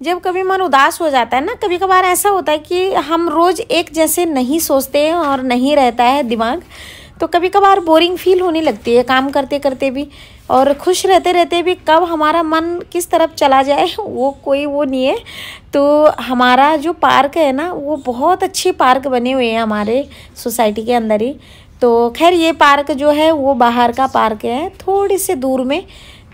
जब कभी मन उदास हो जाता है ना कभी कभार ऐसा होता है कि हम रोज़ एक जैसे नहीं सोचते हैं और नहीं रहता है दिमाग तो कभी कभार बोरिंग फील होने लगती है काम करते करते भी और खुश रहते रहते भी कब हमारा मन किस तरफ़ चला जाए, वो कोई वो नहीं है। तो हमारा जो पार्क है ना, वो बहुत अच्छी पार्क बने हुए हैं हमारे सोसाइटी के अंदर ही। तो खैर ये पार्क जो है, वो बाहर का पार्क है, थोड़ी से दूर में।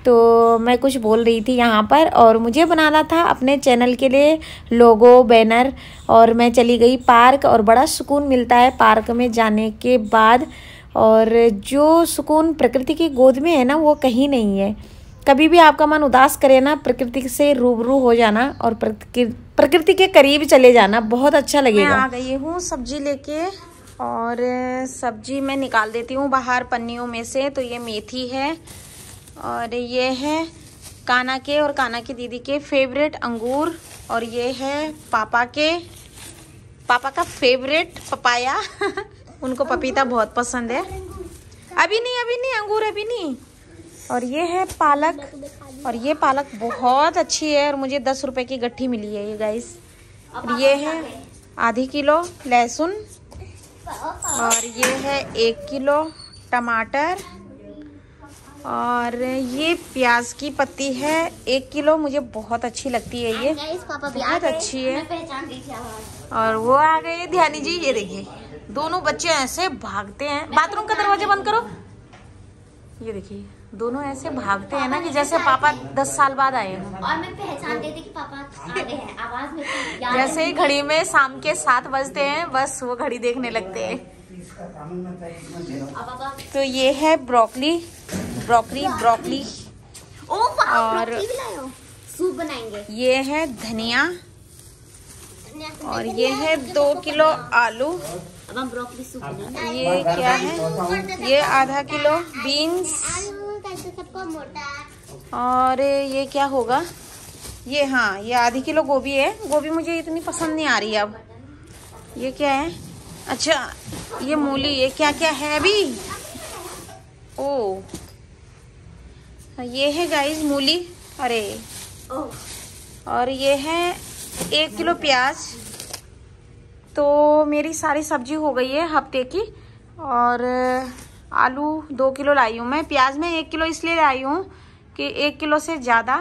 तो मैं कुछ बोल रही थी यहाँ पर और मुझे बनाना था अपने चैनल के लिए लोगो बैनर और मैं चली गई पार्क और बड़ा सुकून मिलता है पार्क में जाने के बाद। और जो सुकून प्रकृति की गोद में है ना वो कहीं नहीं है। कभी भी आपका मन उदास करे ना प्रकृति से रूबरू हो जाना और प्रकृति के करीब चले जाना बहुत अच्छा लगेगा। मैं आ गई हूँ सब्ज़ी लेके और सब्ज़ी मैं निकाल देती हूँ बाहर पन्नियों में से तो ये मेथी है। और ये है काना के और काना की दीदी के फेवरेट अंगूर और ये है पापा के, पापा का फेवरेट पपाया। उनको पपीता बहुत पसंद है। अभी नहीं अभी नहीं, अंगूर अभी नहीं। और ये है पालक और ये पालक बहुत अच्छी है और मुझे दस रुपए की गट्ठी मिली है ये गाइस और ये है आधी किलो लहसुन और ये है एक किलो टमाटर। और ये प्याज की पत्ती है। एक किलो मुझे बहुत अच्छी लगती है ये। बहुत अच्छी है। और वो आ गए ध्यानी जी ये देखिए। दोनों बच्चे ऐसे भागते हैं। बाथरूम का दरवाज़ा बंद करो। ये देखिए दोनों ऐसे भागते हैं ना कि जैसे पापा दस साल बाद आए हैं। और मैं पहचान गई थी कि पापा आ गए हैं। आवाज़ में तो जैसे ही घड़ी में शाम के सात बजते हैं बस वो घड़ी देखने लगते हैं। तो ये है ब्रोकली। Broccoli broccoli. और सूप बनाएँगे। ये है धनिया। और ये है दो किलो आलू। अब हम ब्रोकली सूप ये क्या है? ये आधा किलो बीन्स। और ये क्या होगा? ये हाँ ये आधी किलो गोभी है। गोभी मुझे इतनी पसंद नहीं आ रही अब। ये क्या है? अच्छा ये मूली ये क्या क्या है अभी? ओ। ये है गाइस मूली, अरे। और ये है एक किलो प्याज। तो मेरी सारी सब्ज़ी हो गई है हफ़्ते की, और आलू दो किलो लाई हूँ मैं। प्याज में एक किलो इसलिए लाई हूँ कि एक किलो से ज़्यादा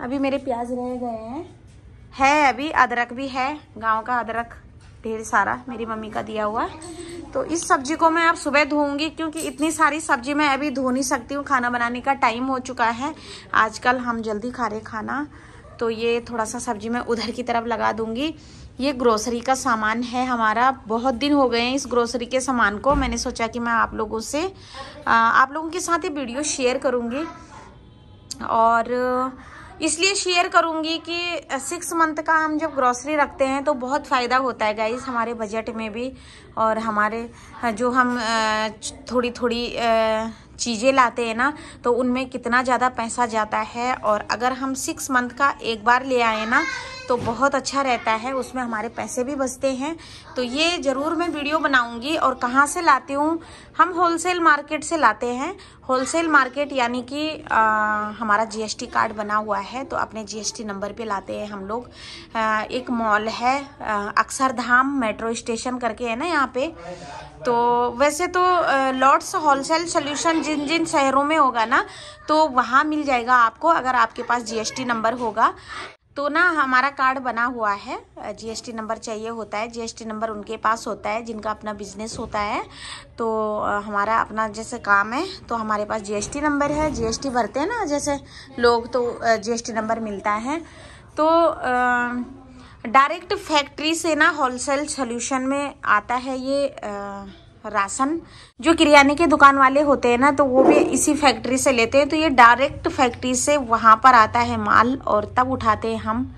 अभी मेरे प्याज रह गए हैं। है अभी, अदरक भी है, गाँव का अदरक, ढेर सारा मेरी मम्मी का दिया हुआ। तो इस सब्ज़ी को मैं अब सुबह धोऊँगी, क्योंकि इतनी सारी सब्ज़ी मैं अभी धो नहीं सकती हूँ। खाना बनाने का टाइम हो चुका है। आजकल हम जल्दी खा रहे खाना। तो ये थोड़ा सा सब्ज़ी मैं उधर की तरफ़ लगा दूँगी। ये ग्रोसरी का सामान है हमारा। बहुत दिन हो गए हैं इस ग्रोसरी के सामान को। मैंने सोचा कि मैं आप लोगों से आप लोगों के साथ ये वीडियो शेयर करूँगी। और इसलिए शेयर करूँगी कि सिक्स मंथ का हम जब ग्रॉसरी रखते हैं तो बहुत फ़ायदा होता है गाइस हमारे बजट में भी और हमारे जो हम थोड़ी थोड़ी चीज़ें लाते हैं ना तो उनमें कितना ज़्यादा पैसा जाता है और अगर हम सिक्स मंथ का एक बार ले आए ना तो बहुत अच्छा रहता है, उसमें हमारे पैसे भी बचते हैं। तो ये ज़रूर मैं वीडियो बनाऊँगी और कहाँ से लाती हूँ, हम होलसेल मार्केट से लाते हैं होलसेल मार्केट यानी कि हमारा जीएसटी कार्ड बना हुआ है तो अपने जीएसटी नंबर पे लाते हैं हम लोग। आ, एक मॉल है अक्षरधाम मेट्रो स्टेशन करके है ना यहाँ पे। तो वैसे तो लॉट्स होलसेल सोल्यूशन जिन जिन शहरों में होगा ना तो वहाँ मिल जाएगा आपको अगर आपके पास जीएसटी नंबर होगा। तो ना हमारा कार्ड बना हुआ है। जीएसटी नंबर चाहिए होता है। जीएसटी नंबर उनके पास होता है जिनका अपना बिज़नेस होता है। तो हमारा अपना जैसे काम है तो हमारे पास जीएसटी नंबर है। जीएसटी भरते हैं ना जैसे लोग तो जीएसटी नंबर मिलता है। तो डायरेक्ट फैक्ट्री से ना होलसेल सोल्यूशन में आता है ये आ, राशन जो किरियाने के दुकान वाले होते हैं ना तो वो भी इसी फैक्ट्री से लेते हैं। तो ये डायरेक्ट फैक्ट्री से वहाँ पर आता है माल और तब उठाते हैं हम।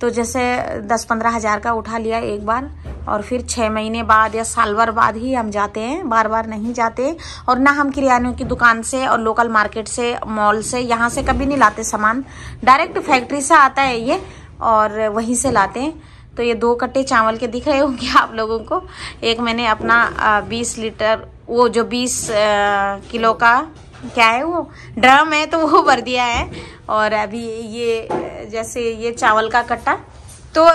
तो जैसे दस पंद्रह हज़ार का उठा लिया एक बार और फिर छः महीने बाद या साल भर बाद ही हम जाते हैं बार बार नहीं जाते। और ना हम किरानों की दुकान से और लोकल मार्केट से मॉल से, यहाँ से कभी नहीं लाते सामान। डायरेक्ट फैक्ट्री से आता है ये और वहीं से लाते हैं। तो ये दो कट्टे चावल के दिख रहे होंगे आप लोगों को। एक मैंने अपना बीस लीटर वो जो बीस किलो का क्या है वो? ड्रम है तो वो भर दिया है। और अभी ये जैसे ये चावल का कट्टा तो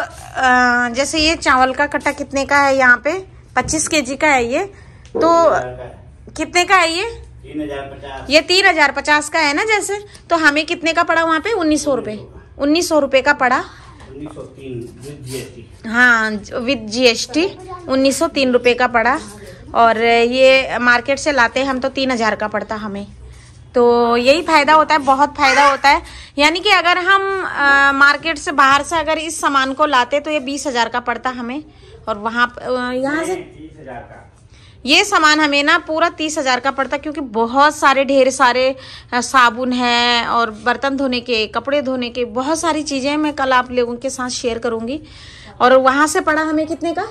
जैसे ये चावल का कट्टा कितने का है यहाँ पे? पच्चीस के जी का है ये। तो कितने का है ये? ये तीन हज़ार पचास का है ना जैसे? तो हमें कितने का पड़ा वहाँ पे? उन्नीस सौ रुपये। उन्नीस सौ रुपये का पड़ा। हाँ विद जीएसटी उन्नीस सौ तीन रुपये का पड़ा। और ये मार्केट से लाते हैं हम तो तीन हज़ार का पड़ता हमें। तो यही फ़ायदा होता है बहुत फ़ायदा होता है। यानी कि अगर हम आ, मार्केट से बाहर से अगर इस सामान को लाते तो ये बीस हज़ार का पड़ता हमें। और वहाँ यहाँ से ये सामान हमें ना पूरा तीस हज़ार का पड़ता क्योंकि बहुत सारे ढेर सारे साबुन है और बर्तन धोने के कपड़े धोने के बहुत सारी चीज़ें मैं कल आप लोगों के साथ शेयर करूँगी। और वहाँ से पड़ा हमें कितने का?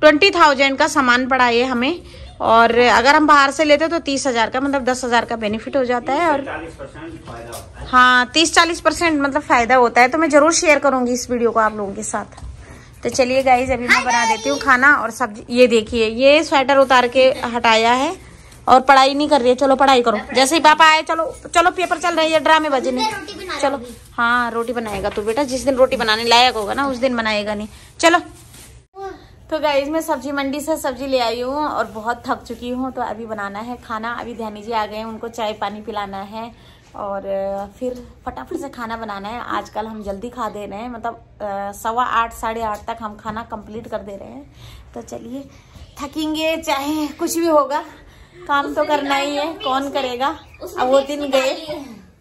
ट्वेंटी थाउज़ेंड का सामान पड़ा ये हमें। और अगर हम बाहर से लेते तो तीस हज़ार का मतलब दस हज़ार का बेनिफिट हो जाता है और हाँ। तीस चालीस परसेंट मतलब फ़ायदा होता है तो मैं ज़रूर शेयर करूँगी इस वीडियो को आप लोगों के साथ। तो चलिए गाइज़ अभी मैं बना देती हूँ खाना और सब्ज़ी। ये देखिए ये स्वेटर उतार के हटाया है और पढ़ाई नहीं कर रही है। चलो पढ़ाई करो। जैसे ही पापा आए चलो चलो पेपर चल रही है ड्रामे बजे नहीं। चलो। हाँ रोटी बनाएगा तू बेटा जिस दिन रोटी बनाने लायक होगा ना उस दिन बनाएगा नहीं। चलो। तो गाइज़ मैं सब्ज़ी मंडी से सब्ज़ी ले आई हूँ और बहुत थक चुकी हूँ तो अभी बनाना है खाना। अभी ध्यानी जी आ गए उनको चाय पानी पिलाना है। और फिर फटाफट से खाना बनाना है। आजकल हम जल्दी खा दे रहे हैं। मतलब सवा आठ साढ़े आठ तक हम खाना कंप्लीट कर दे रहे हैं। तो चलिए थकेंगे चाहे कुछ भी होगा काम तो करना ही है। कौन करेगा? अब वो दिन गए।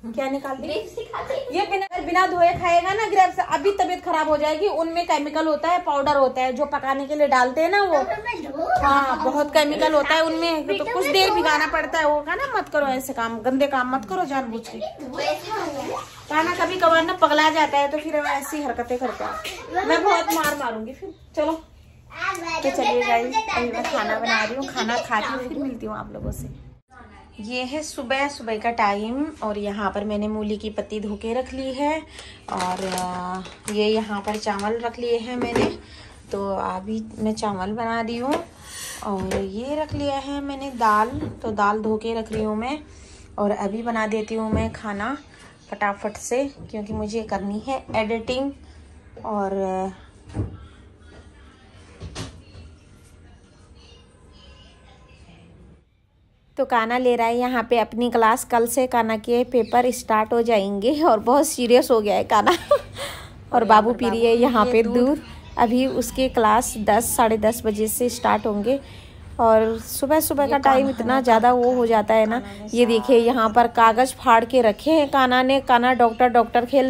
क्या निकाल दी ये बिना बिना धोए खाएगा ना ग्रेप्स अभी तबीयत खराब हो जाएगी। उनमें केमिकल होता है पाउडर होता है जो पकाने के लिए डालते हैं ना वो। हाँ बहुत केमिकल होता है उनमें तो कुछ देर भिगाना पड़ता है वो कहना मत करो ऐसे काम गंदे काम मत करो जान बुझ के। खाना कभी कभार ना पगला जाता है तो फिर ऐसी हरकतें करता है। मैं बहुत मार मारूँगी फिर चलो। तो चलिए गाइस अभी मैं खाना बना रही हूँ खाना खा के फिर मिलती हूँ आप लोगों से। ये है सुबह सुबह का टाइम और यहाँ पर मैंने मूली की पत्ती धो के रख ली है और ये यहाँ पर चावल रख लिए हैं मैंने। तो अभी मैं चावल बना रही हूँ और ये रख लिया है मैंने दाल तो दाल धो के रख रही हूँ मैं और अभी बना देती हूँ मैं खाना फटाफट से क्योंकि मुझे करनी है एडिटिंग और तो काना ले रहा है यहाँ पे अपनी क्लास कल से काना के पेपर स्टार्ट हो जाएँगे और बहुत सीरियस हो गया है काना। और बाबू पी रही है यहाँ पे दूध। अभी उसके क्लास दस साढ़े दस बजे से स्टार्ट होंगे। और सुबह सुबह का टाइम इतना ज़्यादा वो हो जाता है ना ये देखिए यहाँ पर कागज़ फाड़ के रखे हैं काना ने काना डॉक्टर डॉक्टर खेल